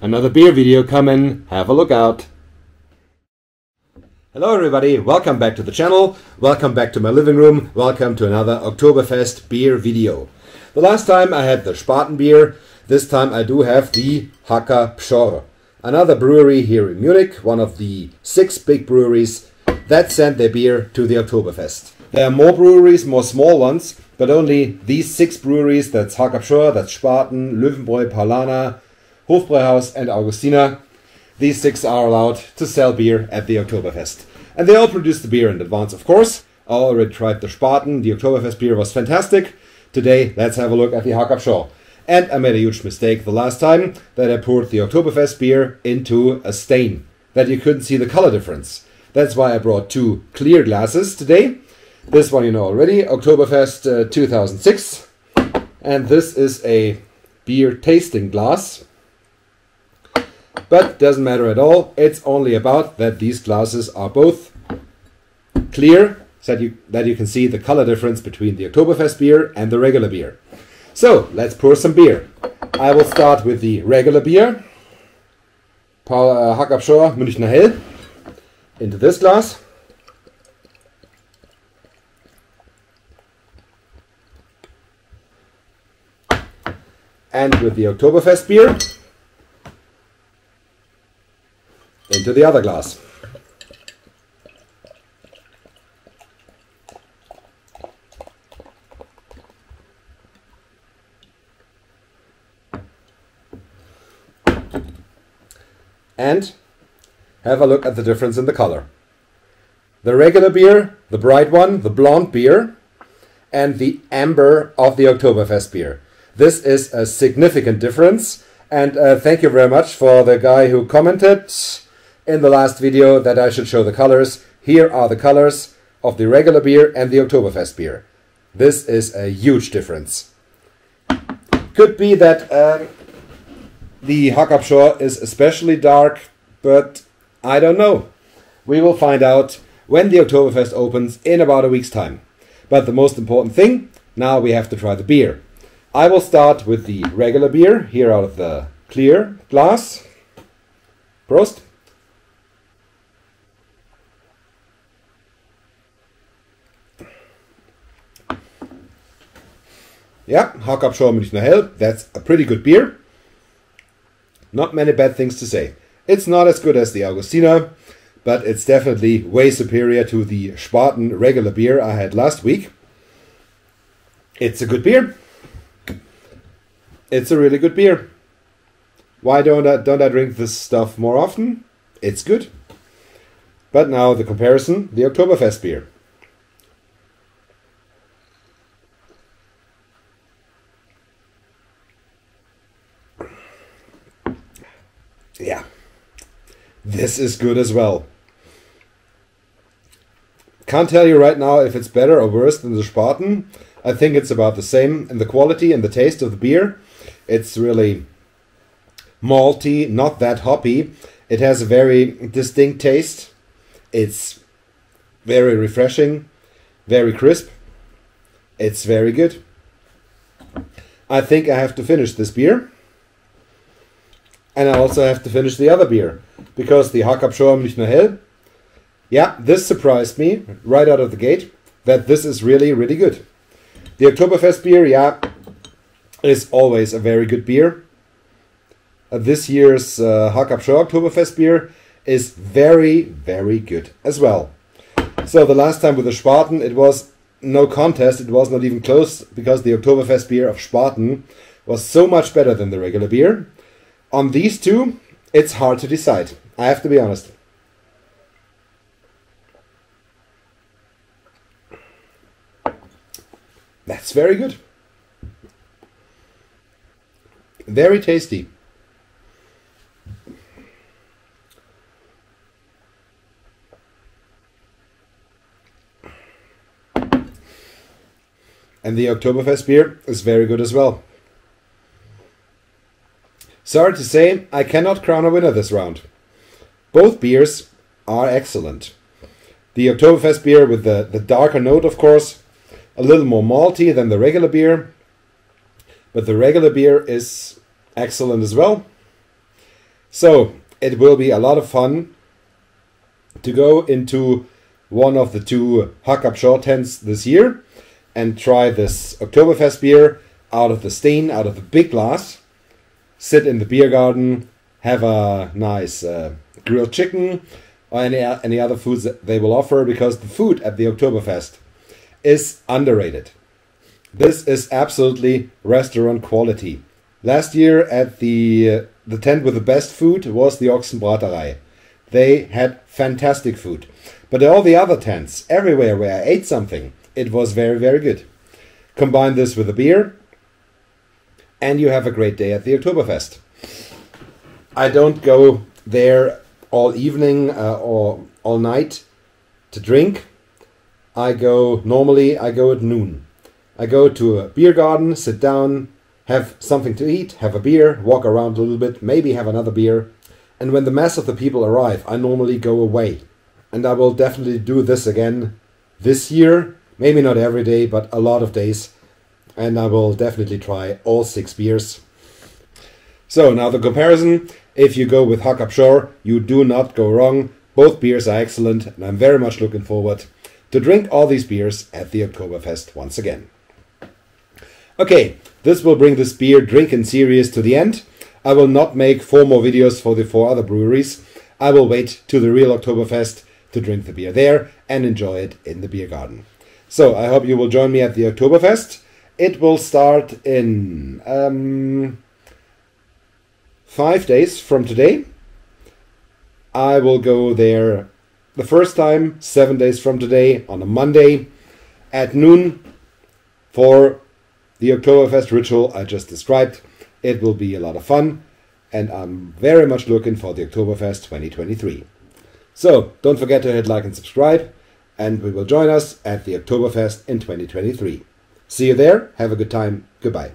Another beer video coming. Have a look out. Hello everybody, welcome back to the channel, welcome back to my living room, welcome to another Oktoberfest beer video. The last time I had the Spaten beer, this time I do have the Hacker Pschorr. Another brewery here in Munich, one of the six big breweries that sent their beer to the Oktoberfest. There are more breweries, more small ones, but only these six breweries, that's Hacker Pschorr, that's Spaten, Löwenbräu, Paulaner, Hofbräuhaus and Augustiner, these six are allowed to sell beer at the Oktoberfest. And they all produce the beer in advance, of course. I already tried the Spaten, the Oktoberfest beer was fantastic. Today, let's have a look at the Hacker Pschorr. And I made a huge mistake the last time that I poured the Oktoberfest beer into a stain, that you couldn't see the color difference. That's why I brought two clear glasses today. This one you know already, Oktoberfest uh, 2006. And this is a beer tasting glass but doesn't matter at all. It's only about that these glasses are both clear, so that you, that you can see the color difference between the Oktoberfest beer and the regular beer. So, let's pour some beer. I will start with the regular beer. Paul uh, Hacker Pschorr Münchner Hell into this glass. And with the Oktoberfest beer, into the other glass. And have a look at the difference in the color. The regular beer, the bright one, the blonde beer, and the amber of the Oktoberfest beer. This is a significant difference. And uh, thank you very much for the guy who commented in the last video that I should show the colors. Here are the colors of the regular beer and the Oktoberfest beer. This is a huge difference. Could be that um, the Hacker is especially dark, but I don't know. We will find out when the Oktoberfest opens in about a week's time. But the most important thing, now we have to try the beer. I will start with the regular beer, here out of the clear glass. Prost! Yeah, Hacker Pschorr Münchner Hell. That's a pretty good beer. Not many bad things to say. It's not as good as the Augustiner, but it's definitely way superior to the Spaten regular beer I had last week. It's a good beer. It's a really good beer. Why don't I, don't I drink this stuff more often? It's good. But now the comparison, the Oktoberfest beer. yeah, this is good as well. Can't tell you right now if it's better or worse than the Spaten. I think it's about the same in the quality and the taste of the beer. It's really malty, not that hoppy. It has a very distinct taste. It's very refreshing, very crisp. It's very good. I think I have to finish this beer. And I also have to finish the other beer because the Hacker Pschorr Münchner Hell. Yeah, this surprised me right out of the gate that this is really, really good. The Oktoberfest beer, yeah, is always a very good beer. Uh, this year's uh, Hacker Pschorr Oktoberfest beer is very, very good as well. So the last time with the Spaten, it was no contest. It was not even close because the Oktoberfest beer of Spaten was so much better than the regular beer on these two, it's hard to decide. I have to be honest. That's very good. Very tasty. And the Oktoberfest beer is very good as well. Sorry to say, I cannot crown a winner this round. Both beers are excellent. The Oktoberfest beer with the, the darker note, of course, a little more malty than the regular beer, but the regular beer is excellent as well. So it will be a lot of fun to go into one of the two Pschorr tents this year and try this Oktoberfest beer out of the stein, out of the big glass, sit in the beer garden, have a nice uh, grilled chicken or any, any other foods that they will offer because the food at the Oktoberfest is underrated. This is absolutely restaurant quality. Last year at the uh, the tent with the best food was the Ochsenbraterei. They had fantastic food. But all the other tents, everywhere where I ate something, it was very, very good. Combine this with a beer, and you have a great day at the Oktoberfest. I don't go there all evening uh, or all night to drink. I go normally I go at noon. I go to a beer garden, sit down, have something to eat, have a beer, walk around a little bit, maybe have another beer. And when the mass of the people arrive, I normally go away. And I will definitely do this again this year. Maybe not every day, but a lot of days. And I will definitely try all six beers. So now the comparison. If you go with Hacker Pschorr, you do not go wrong. Both beers are excellent, and I'm very much looking forward to drink all these beers at the Oktoberfest once again. Okay, this will bring this beer drinking series to the end. I will not make four more videos for the four other breweries. I will wait to the real Oktoberfest to drink the beer there and enjoy it in the beer garden. So I hope you will join me at the Oktoberfest. It will start in um, five days from today. I will go there the first time, seven days from today, on a Monday at noon for the Oktoberfest ritual I just described. It will be a lot of fun, and I'm very much looking for the Oktoberfest 2023. So don't forget to hit like and subscribe, and we will join us at the Oktoberfest in 2023. See you there, have a good time, goodbye.